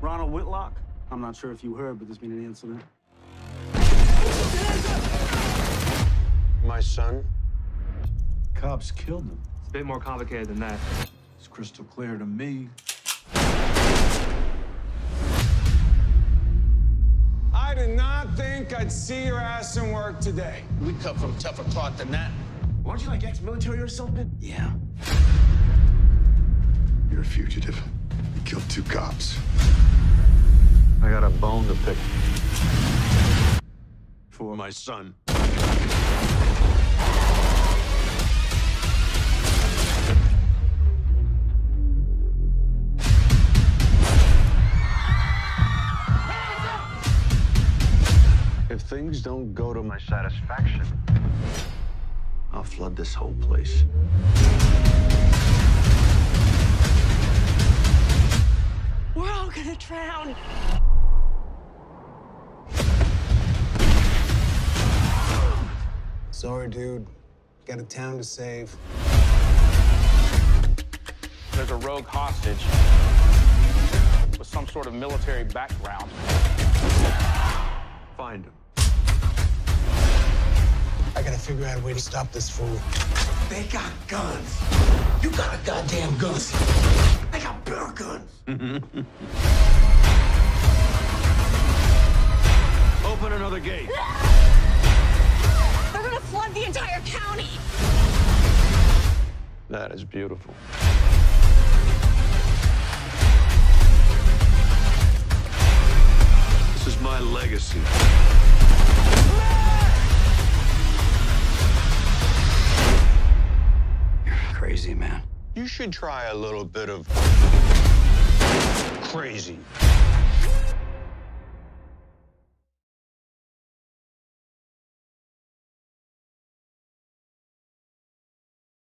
Ronald Whitlock? I'm not sure if you heard, but there's been an incident. My son? Cops killed him. It's a bit more complicated than that. It's crystal clear to me. I did not think I'd see your ass in work today. We cut from tougher cloth than that. Aren't you like ex-military or something? Yeah. You're a fugitive. You killed two cops. A bone to pick. For my son. If things don't go to my satisfaction, I'll flood this whole place. We're all gonna drown. Sorry, dude. Got a town to save. There's a rogue hostage with some sort of military background. Find him. I gotta figure out a way to stop this fool. They got guns. You got a goddamn gun. They got better guns. the entire county. That is beautiful. This is my legacy. You're Crazy, man. You should try a little bit of crazy.